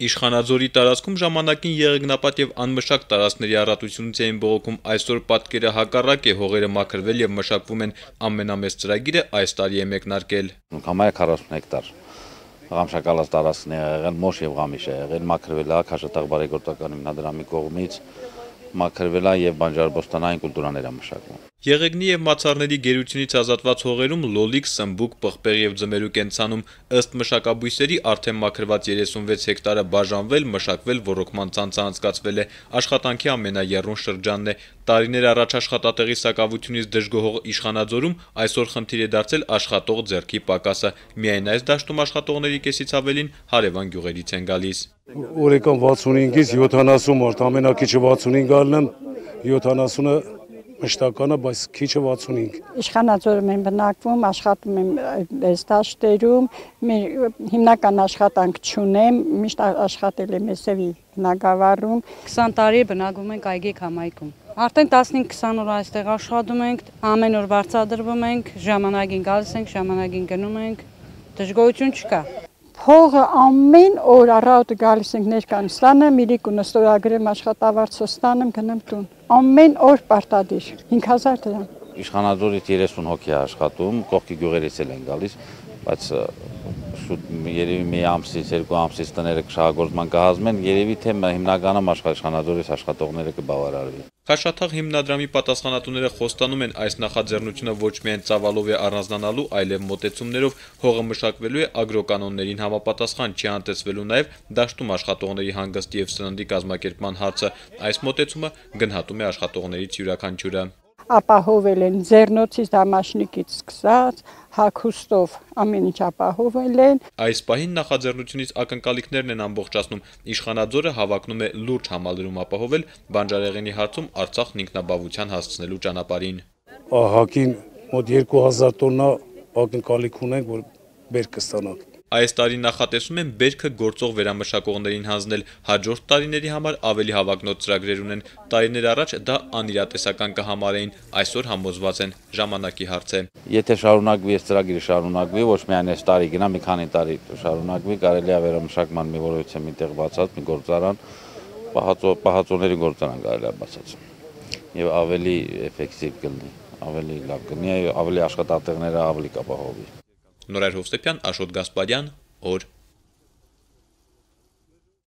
Իշխանաձորի տարածքում ժամանակին եղեգնապատ եւ անմշակ տարածքների առատությունից էին բողոքում այսօր պատկերը հակառակ է հողերը մաքրվել եւ մշակվում են ամենամեծ ծրագիրը այս տարի է մեկնարկել համարյա 40 հեկտար ղամշակալած տարածքն է եղել մոշ եւ ղամիշ է եղել մաքրվել է Քաշաթաղ բարեգործական հիմնադրամի կողմից մաքրվել է եւ բանջարբոստանային կուլտուրաներ մշակվում Եղեգնի եւ մացառների գերությունից ազատված հողերում լոլիկ, սմբուկ, պղպեղ եւ ձմերու կենցանում ըստ մշակաբույսերի արդեն մաքրված 36 հեկտարը բաժանվել, մշակվել, ռոռոկման ցանցը անցկացվել է, աշխատանքի ամենաեռուն շրջանն է։ Տարիներ առաջ աշխատատեղի սակավությունից դժգոհող Իշխանաձորում այսօր խնդիր է դարձել աշխատող ձեռքի պակասը։ Միայն այս դաշտում աշխատողների կեսից ավելին հարևան գյուղերից են գալիս։ Օրեկան 65-ից 70 մարդ, ամենակիչը 65 գալն եմ, 70-ը մշտականը, բայց քիչը 65։ Իշխանաձորում եմ բնակվում, աշխատում եմ այս դաշտերում, հիմնական աշխատանք չունեմ, միշտ աշխատել եմ Էսևի բնակավարում։ 20 տարի բնակվում ենք այգի Քամայքում։ Արդեն 15-20 օր այստեղ աշխատում ենք, ամեն օր վարձադրվում ենք, ժամանակին գալիս ենք, ժամանակին գնում ենք, դժգոհություն չկա։ Փողը ամեն օր առավոտը գալիս ենք ներկանստանը, միրիկունը ստորագրեմ աշխատավարձը ստանեմ, գնեմ տուն։ Ամեն օր պարտադիր 5000 դրամ։ Իշխանաձորից 30 հոգի աշխատում, կողքի գյուղերից էլ են գալիս, բայց շուտ երևի մի ամսից, երկու ամսից տները շահագործման կհազմեն, երևի թե հիմնականում աշխատանքանաձորից աշխատողները կբավարարվի։ Խաշաթաղ հիմնադրամի պատասխանատուները խոստանում են այս նախաձեռնությունը ոչ միայն ծավալով է առանձնանալու, այլև մոտեցումներով հողը մշակվելու է ագրոկանոններին համապատասխան, չի անտեսվելու նաև դաշտում աշխատողների հանգստի եւ սննդի կազմակերպման հարցը։ Այս մոտեցումը գնահատում է աշխատողներից յուրաքանչյուրը ապահովել են ձեռնոցից դամաշնիկից սկսած հակոստով ամեն ինչ ապահովել են։ Այս պահին նախաձեռնությունից ակնկալիքներն են ամբողջացնում։ Իշխանաձորը հավակնում է լուրջ համալրում ապահովել բանջարեղենի հարցում Արցախն ինքնաբավության հասցնելու ճանապարհին։ Ահակին մոտ 2000 տոննա ակնկալիք ունենք, որ բեր կստանանք։ Այս տարի նախատեսում են բերքը գործող վերամշակողներին հանձնել, հաջորդ տարիների համար ավելի հավակնոտ ծրագրեր ունեն։ Տարիներ առաջ դա անիրատեսական կհամարեին, այսօր համոզված են ժամանակի հարց է։ Եթե շարունակվի այս ծրագիրը շարունակվի, ոչ միայն այս տարի գնա, մի քանի տարի շարունակվի, կարելի է վերամշակման մի որոշություն միտեղ բացած, մի գործարան, պահածո պահածոների գործարան կարելի է բացած։ Եվ ավելի էֆեկտիվ կլինի, ավելի լավ կլինի, ավելի աշխատատեղները ավելի կապահովի։ Նորայր Հովստեփյան, Աշոտ Գասպարյան, օր